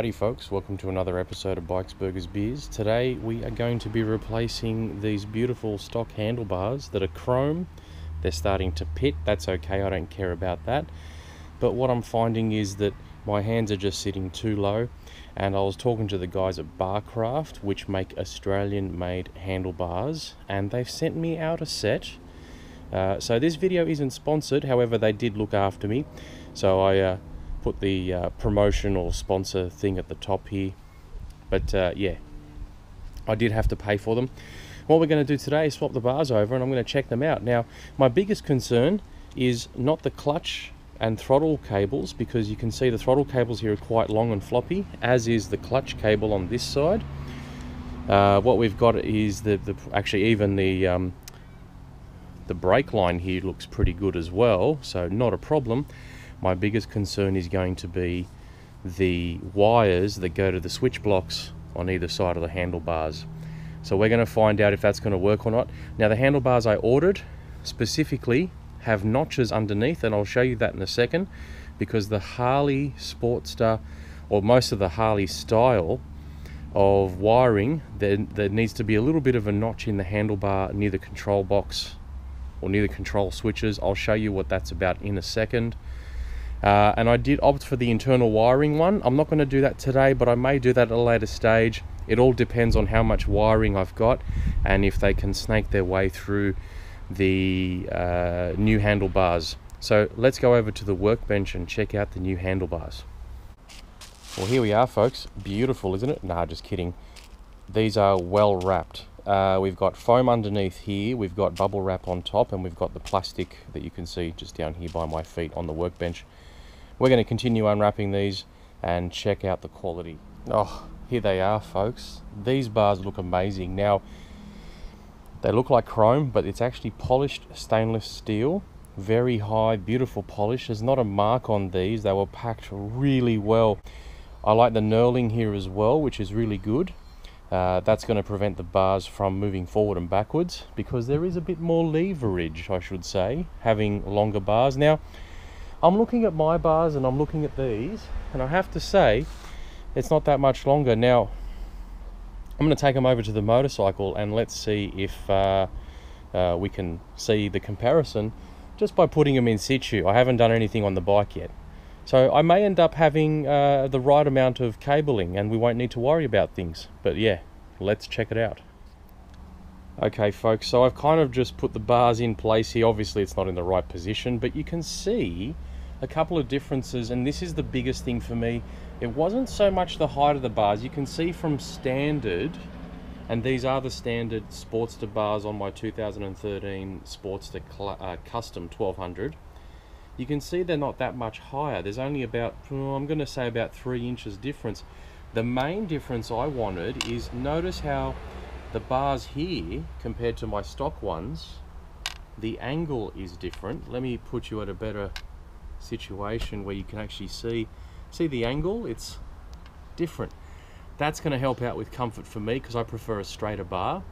Howdy folks, welcome to another episode of Bikes, Burgers, Beers. Today we are going to be replacing these beautiful stock handlebars that are chrome. They're starting to pit, that's okay, I don't care about that. But what I'm finding is that my hands are just sitting too low and I was talking to the guys at Barcraft which make Australian made handlebars and they've sent me out a set. Uh, so this video isn't sponsored, however they did look after me. So I uh, put the uh, promotion or sponsor thing at the top here. But uh, yeah, I did have to pay for them. What we're going to do today is swap the bars over and I'm going to check them out. Now, my biggest concern is not the clutch and throttle cables because you can see the throttle cables here are quite long and floppy, as is the clutch cable on this side. Uh, what we've got is the, the actually even the um, the brake line here looks pretty good as well, so not a problem. My biggest concern is going to be the wires that go to the switch blocks on either side of the handlebars. So we're going to find out if that's going to work or not. Now the handlebars I ordered specifically have notches underneath and I'll show you that in a second because the Harley Sportster or most of the Harley style of wiring there, there needs to be a little bit of a notch in the handlebar near the control box or near the control switches. I'll show you what that's about in a second. Uh, and I did opt for the internal wiring one. I'm not going to do that today, but I may do that at a later stage. It all depends on how much wiring I've got and if they can snake their way through the uh, new handlebars. So let's go over to the workbench and check out the new handlebars. Well, here we are, folks. Beautiful, isn't it? Nah, just kidding. These are well wrapped. Uh, we've got foam underneath here, we've got bubble wrap on top, and we've got the plastic that you can see just down here by my feet on the workbench. We're going to continue unwrapping these and check out the quality. Oh, here they are, folks. These bars look amazing. Now, they look like chrome, but it's actually polished stainless steel. Very high, beautiful polish. There's not a mark on these. They were packed really well. I like the knurling here as well, which is really good. Uh, that's going to prevent the bars from moving forward and backwards because there is a bit more leverage, I should say, having longer bars. Now, I'm looking at my bars and I'm looking at these, and I have to say, it's not that much longer. Now, I'm going to take them over to the motorcycle and let's see if uh, uh, we can see the comparison just by putting them in situ. I haven't done anything on the bike yet. So I may end up having uh, the right amount of cabling and we won't need to worry about things. But yeah, let's check it out. Okay folks, so I've kind of just put the bars in place here. Obviously it's not in the right position, but you can see a couple of differences and this is the biggest thing for me. It wasn't so much the height of the bars. You can see from standard and these are the standard Sportster bars on my 2013 Sportster uh, Custom 1200 you can see they're not that much higher. There's only about oh, I'm gonna say about three inches difference. The main difference I wanted is notice how the bars here compared to my stock ones the angle is different. Let me put you at a better situation where you can actually see see the angle it's different. That's going to help out with comfort for me because I prefer a straighter bar.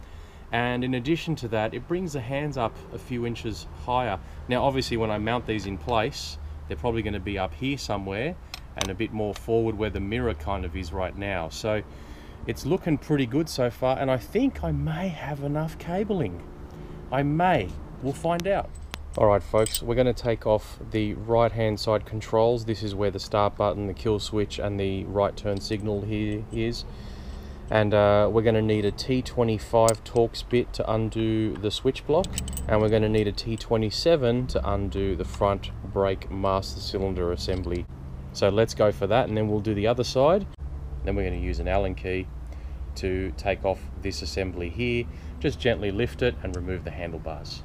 And in addition to that it brings the hands up a few inches higher. Now obviously when I mount these in place they're probably going to be up here somewhere and a bit more forward where the mirror kind of is right now. So it's looking pretty good so far and I think I may have enough cabling. I may. We'll find out Alright folks, we're going to take off the right hand side controls. This is where the start button, the kill switch and the right turn signal here is. And uh, we're going to need a T25 Torx bit to undo the switch block. And we're going to need a T27 to undo the front brake master cylinder assembly. So let's go for that and then we'll do the other side. Then we're going to use an Allen key to take off this assembly here. Just gently lift it and remove the handlebars.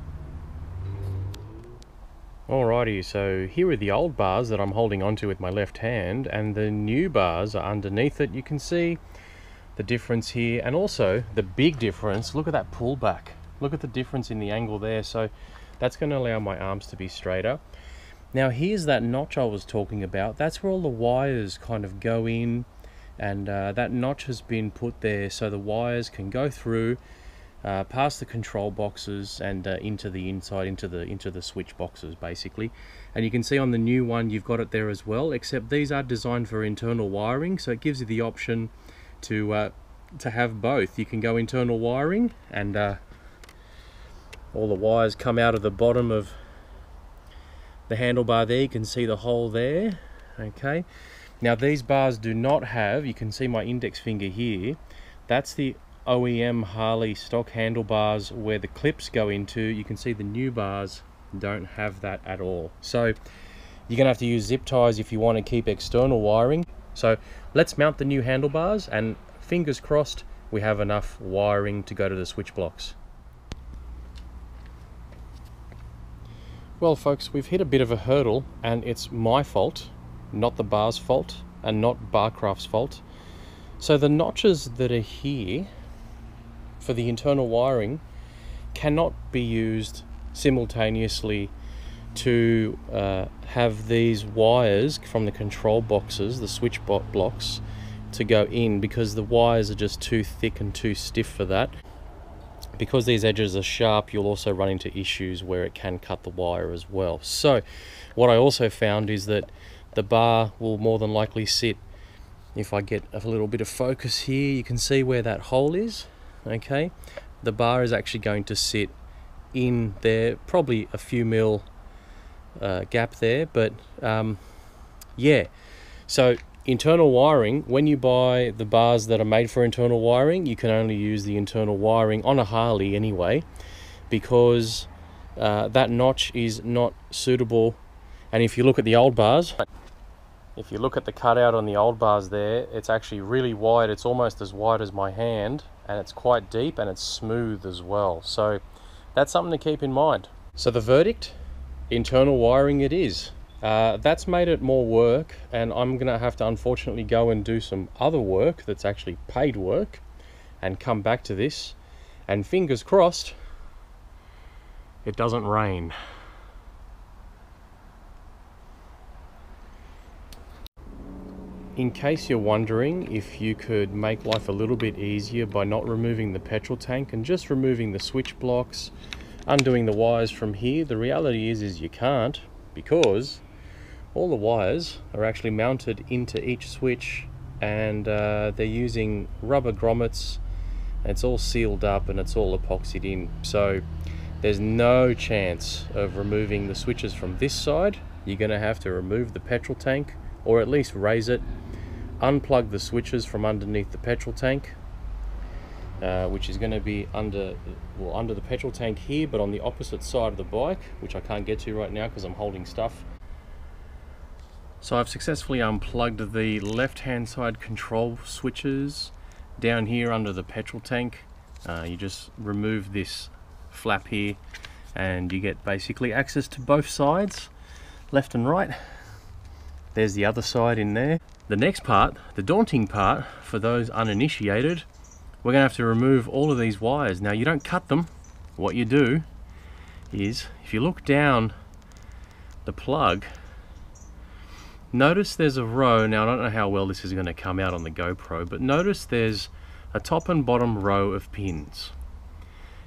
Alrighty, so here are the old bars that I'm holding onto with my left hand and the new bars are underneath it. You can see the difference here and also the big difference. Look at that pullback. Look at the difference in the angle there. So that's going to allow my arms to be straighter. Now here's that notch I was talking about. That's where all the wires kind of go in and uh, that notch has been put there so the wires can go through uh, past the control boxes and uh, into the inside into the into the switch boxes basically. And you can see on the new one you've got it there as well except these are designed for internal wiring so it gives you the option to uh, to have both. You can go internal wiring and uh, all the wires come out of the bottom of the handlebar there. You can see the hole there. Okay. Now these bars do not have you can see my index finger here. That's the OEM Harley stock handlebars where the clips go into you can see the new bars don't have that at all. So you're gonna have to use zip ties if you want to keep external wiring. So let's mount the new handlebars and fingers crossed we have enough wiring to go to the switch blocks. Well folks, we've hit a bit of a hurdle and it's my fault, not the bar's fault and not Barcraft's fault. So the notches that are here for the internal wiring cannot be used simultaneously to uh, have these wires from the control boxes, the switch blocks, to go in because the wires are just too thick and too stiff for that. Because these edges are sharp you'll also run into issues where it can cut the wire as well. So what I also found is that the bar will more than likely sit. If I get a little bit of focus here you can see where that hole is okay the bar is actually going to sit in there probably a few mil uh, gap there but um, yeah so internal wiring, when you buy the bars that are made for internal wiring, you can only use the internal wiring on a Harley anyway, because uh, that notch is not suitable. And if you look at the old bars, if you look at the cutout on the old bars there, it's actually really wide. It's almost as wide as my hand, and it's quite deep and it's smooth as well. So that's something to keep in mind. So the verdict, internal wiring it is. Uh, that's made it more work and I'm gonna have to unfortunately go and do some other work that's actually paid work and come back to this and fingers crossed it doesn't rain in case you're wondering if you could make life a little bit easier by not removing the petrol tank and just removing the switch blocks undoing the wires from here the reality is is you can't because all the wires are actually mounted into each switch and uh, they're using rubber grommets. It's all sealed up and it's all epoxied in. So there's no chance of removing the switches from this side. You're going to have to remove the petrol tank or at least raise it unplug the switches from underneath the petrol tank uh, which is going to be under well under the petrol tank here but on the opposite side of the bike which I can't get to right now because I'm holding stuff so I've successfully unplugged the left hand side control switches down here under the petrol tank. Uh, you just remove this flap here and you get basically access to both sides, left and right. There's the other side in there. The next part, the daunting part for those uninitiated, we're gonna have to remove all of these wires. Now you don't cut them, what you do is, if you look down the plug, Notice there's a row, now I don't know how well this is going to come out on the GoPro, but notice there's a top and bottom row of pins.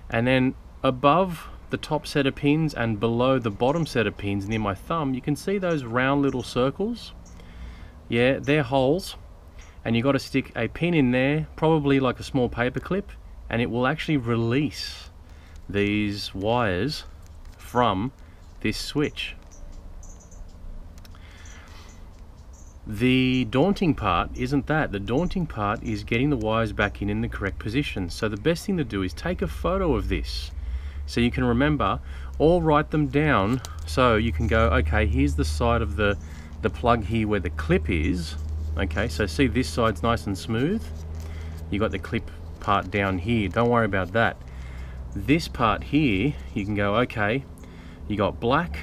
And then above the top set of pins and below the bottom set of pins near my thumb, you can see those round little circles. Yeah, they're holes. And you've got to stick a pin in there, probably like a small paper clip, and it will actually release these wires from this switch. The daunting part isn't that. The daunting part is getting the wires back in in the correct position. So the best thing to do is take a photo of this so you can remember or write them down so you can go, okay, here's the side of the, the plug here where the clip is. Okay, so see this side's nice and smooth. You got the clip part down here. Don't worry about that. This part here, you can go, okay, you got black,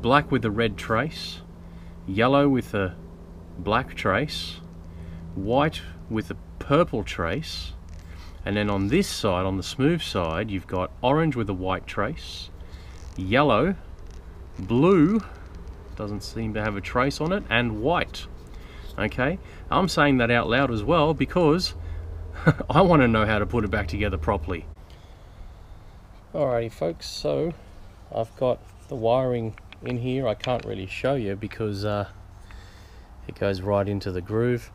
black with a red trace, yellow with a black trace, white with a purple trace, and then on this side, on the smooth side, you've got orange with a white trace, yellow, blue, doesn't seem to have a trace on it, and white. Okay, I'm saying that out loud as well because I want to know how to put it back together properly. Alrighty folks, so I've got the wiring in here. I can't really show you because uh, it goes right into the groove.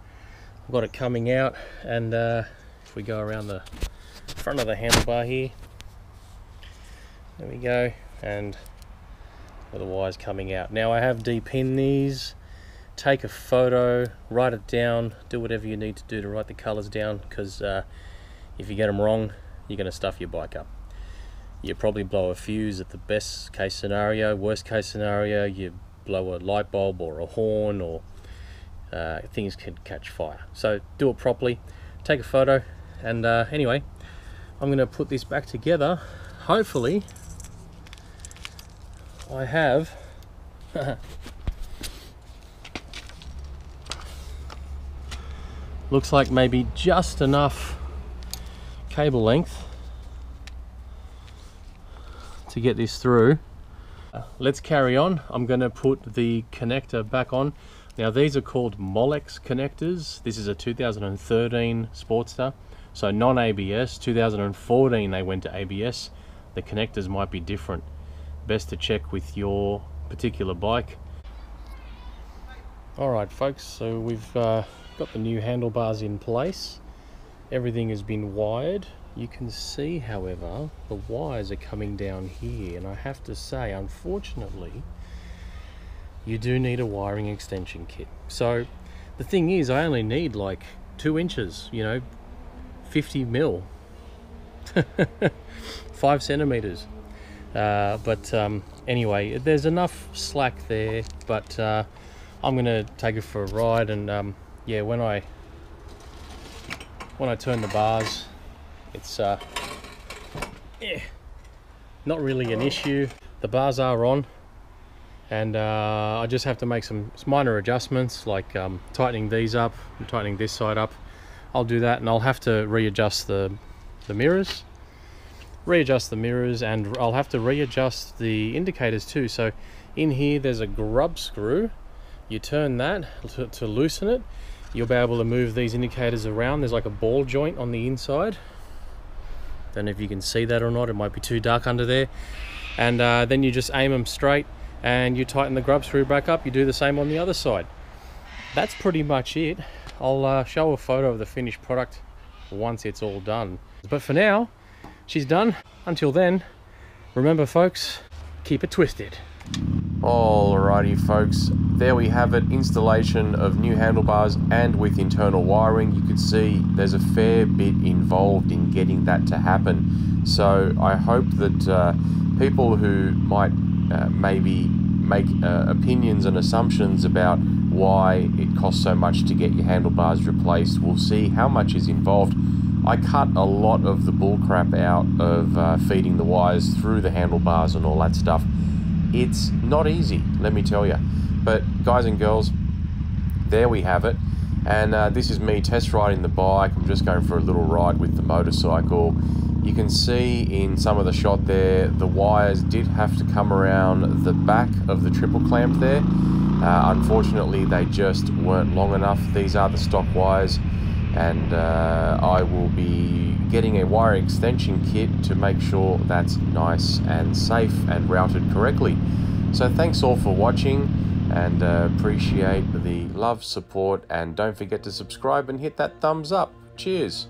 I've got it coming out and uh, if we go around the front of the handlebar here, there we go, and the wires coming out. Now I have depinned these, take a photo, write it down, do whatever you need to do to write the colors down because uh, if you get them wrong, you're going to stuff your bike up you probably blow a fuse at the best case scenario. Worst case scenario, you blow a light bulb or a horn or uh, things can catch fire. So do it properly, take a photo, and uh, anyway, I'm going to put this back together. Hopefully, I have. looks like maybe just enough cable length to get this through. Uh, let's carry on. I'm going to put the connector back on. Now these are called Molex connectors. This is a 2013 Sportster. So non-ABS. 2014 they went to ABS. The connectors might be different. Best to check with your particular bike. Alright folks, so we've uh, got the new handlebars in place. Everything has been wired. You can see, however, the wires are coming down here, and I have to say, unfortunately, you do need a wiring extension kit. So the thing is, I only need like two inches, you know, 50 mil, five centimeters. Uh, but um, anyway, there's enough slack there, but uh, I'm gonna take it for a ride, and um, yeah, when I when I turn the bars, it's uh, yeah, not really an issue. The bars are on and uh, I just have to make some minor adjustments like um, tightening these up tightening this side up. I'll do that and I'll have to readjust the, the mirrors readjust the mirrors and I'll have to readjust the indicators too so in here there's a grub screw you turn that to, to loosen it you'll be able to move these indicators around there's like a ball joint on the inside don't know if you can see that or not. It might be too dark under there. And uh, then you just aim them straight and you tighten the grub screw back up. You do the same on the other side. That's pretty much it. I'll uh, show a photo of the finished product once it's all done. But for now, she's done. Until then, remember folks, keep it twisted. Alrighty folks, there we have it, installation of new handlebars and with internal wiring. You can see there's a fair bit involved in getting that to happen. So I hope that uh, people who might uh, maybe make uh, opinions and assumptions about why it costs so much to get your handlebars replaced will see how much is involved. I cut a lot of the bullcrap out of uh, feeding the wires through the handlebars and all that stuff it's not easy, let me tell you. But guys and girls, there we have it. And uh, this is me test riding the bike. I'm just going for a little ride with the motorcycle. You can see in some of the shot there, the wires did have to come around the back of the triple clamp there. Uh, unfortunately, they just weren't long enough. These are the stock wires and uh, I will be getting a wire extension kit to make sure that's nice and safe and routed correctly. So thanks all for watching and uh, appreciate the love, support and don't forget to subscribe and hit that thumbs up. Cheers!